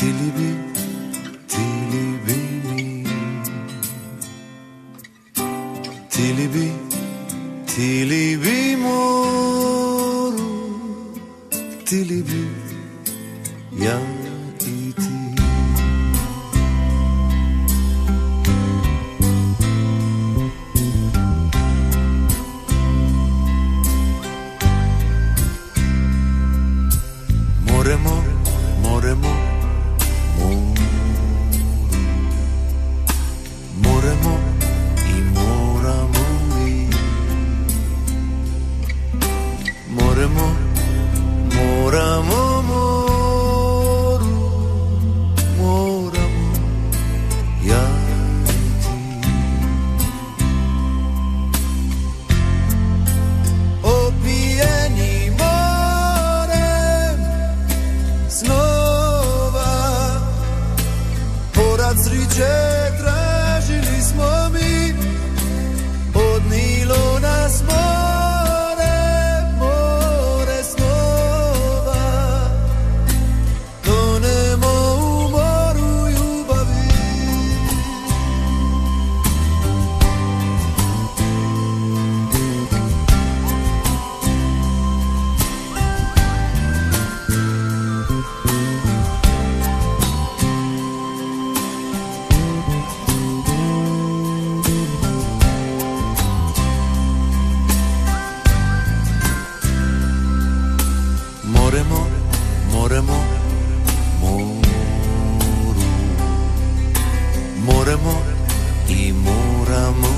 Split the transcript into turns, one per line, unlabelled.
Telibi, teli benim Telibi, telibi moru. Telibi, yalnız Imuramu.